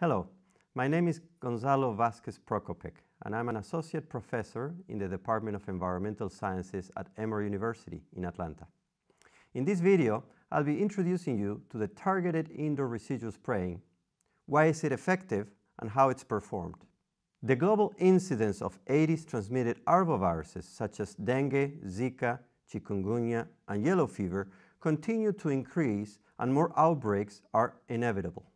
Hello, my name is Gonzalo Vazquez Prokopec, and I'm an associate professor in the Department of Environmental Sciences at Emory University in Atlanta. In this video, I'll be introducing you to the targeted indoor residual spraying, why is it effective, and how it's performed. The global incidence of Aedes transmitted arboviruses such as dengue, Zika, chikungunya, and yellow fever continue to increase and more outbreaks are inevitable.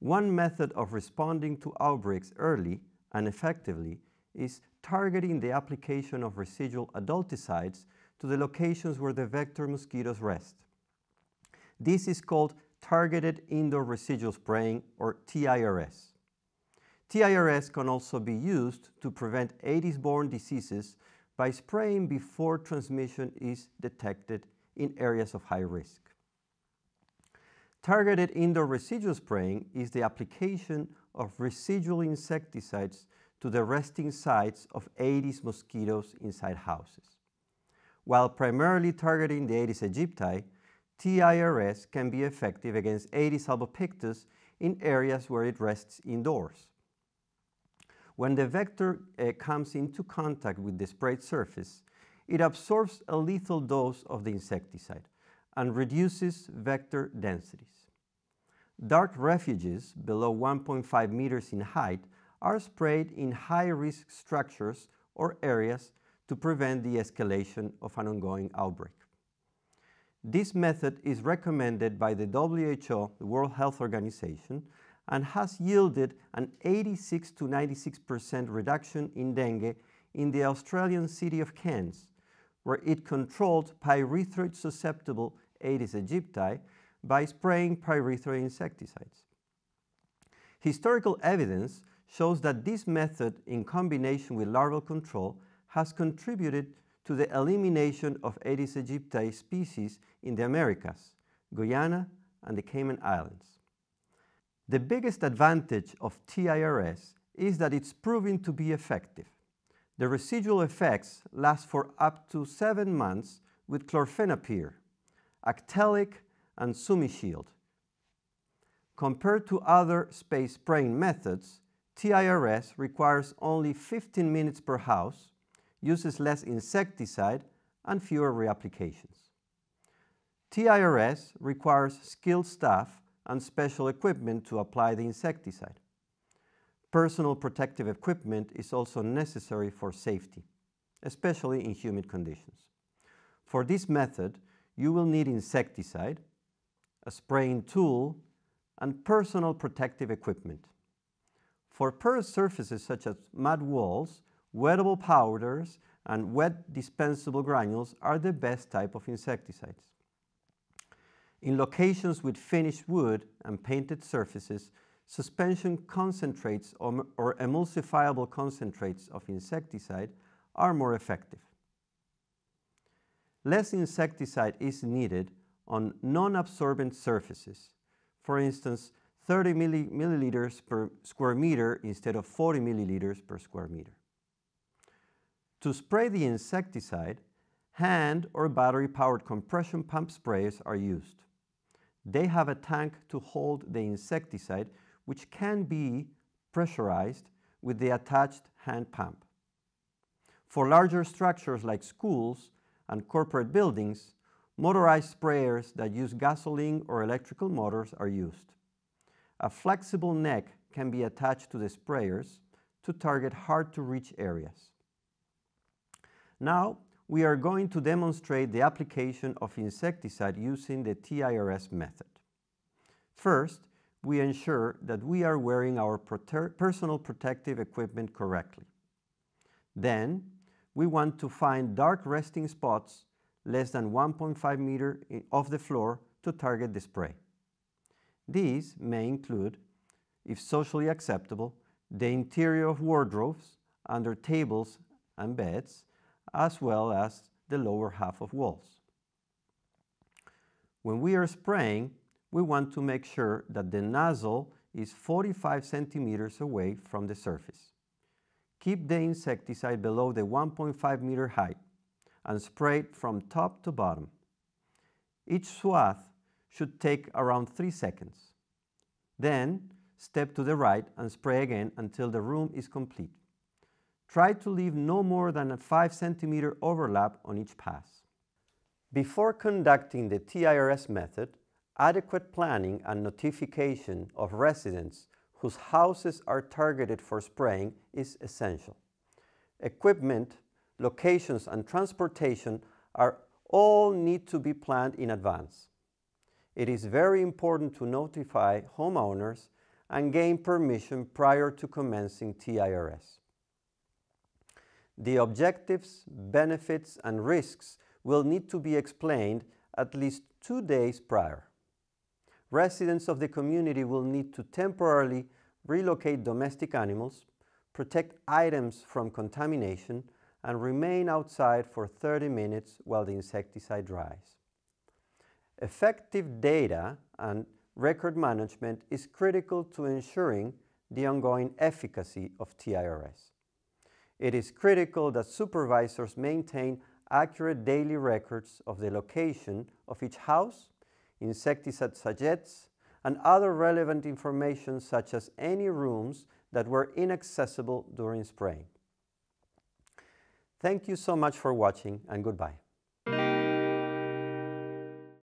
One method of responding to outbreaks early and effectively is targeting the application of residual adulticides to the locations where the vector mosquitoes rest. This is called Targeted Indoor Residual Spraying or TIRS. TIRS can also be used to prevent Aedes-borne diseases by spraying before transmission is detected in areas of high risk. Targeted indoor residual spraying is the application of residual insecticides to the resting sites of Aedes mosquitoes inside houses. While primarily targeting the Aedes aegypti, TIRS can be effective against Aedes albopictus in areas where it rests indoors. When the vector uh, comes into contact with the sprayed surface, it absorbs a lethal dose of the insecticide and reduces vector densities. Dark refuges below 1.5 meters in height are sprayed in high-risk structures or areas to prevent the escalation of an ongoing outbreak. This method is recommended by the WHO, the World Health Organization, and has yielded an 86 to 96% reduction in dengue in the Australian city of Cairns, where it controlled pyrethroid susceptible Aedes aegypti by spraying pyrethroid insecticides. Historical evidence shows that this method in combination with larval control has contributed to the elimination of Aedes aegypti species in the Americas, Guyana, and the Cayman Islands. The biggest advantage of TIRS is that it's proven to be effective. The residual effects last for up to seven months with chlorfenapyr, Actellic, and SumiShield. Compared to other space spraying methods, TIRS requires only 15 minutes per house, uses less insecticide, and fewer reapplications. TIRS requires skilled staff and special equipment to apply the insecticide. Personal protective equipment is also necessary for safety, especially in humid conditions. For this method, you will need insecticide, a spraying tool, and personal protective equipment. For porous surfaces such as mud walls, wettable powders and wet dispensable granules are the best type of insecticides. In locations with finished wood and painted surfaces, suspension concentrates or, or emulsifiable concentrates of insecticide are more effective. Less insecticide is needed on non-absorbent surfaces. For instance, 30 milliliters per square meter instead of 40 milliliters per square meter. To spray the insecticide, hand or battery-powered compression pump sprays are used. They have a tank to hold the insecticide, which can be pressurized with the attached hand pump. For larger structures like schools and corporate buildings, Motorized sprayers that use gasoline or electrical motors are used. A flexible neck can be attached to the sprayers to target hard-to-reach areas. Now, we are going to demonstrate the application of insecticide using the TIRS method. First, we ensure that we are wearing our personal protective equipment correctly. Then, we want to find dark resting spots less than 1.5 meter off the floor to target the spray. These may include, if socially acceptable, the interior of wardrobes, under tables and beds, as well as the lower half of walls. When we are spraying, we want to make sure that the nozzle is 45 centimeters away from the surface. Keep the insecticide below the 1.5 meter height and spray it from top to bottom. Each swath should take around 3 seconds. Then step to the right and spray again until the room is complete. Try to leave no more than a 5 centimeter overlap on each pass. Before conducting the TIRS method, adequate planning and notification of residents whose houses are targeted for spraying is essential. Equipment, locations, and transportation are all need to be planned in advance. It is very important to notify homeowners and gain permission prior to commencing TIRS. The objectives, benefits, and risks will need to be explained at least two days prior. Residents of the community will need to temporarily relocate domestic animals, protect items from contamination, and remain outside for 30 minutes while the insecticide dries. Effective data and record management is critical to ensuring the ongoing efficacy of TIRS. It is critical that supervisors maintain accurate daily records of the location of each house, insecticide sachets, and other relevant information such as any rooms that were inaccessible during spraying. Thank you so much for watching and goodbye.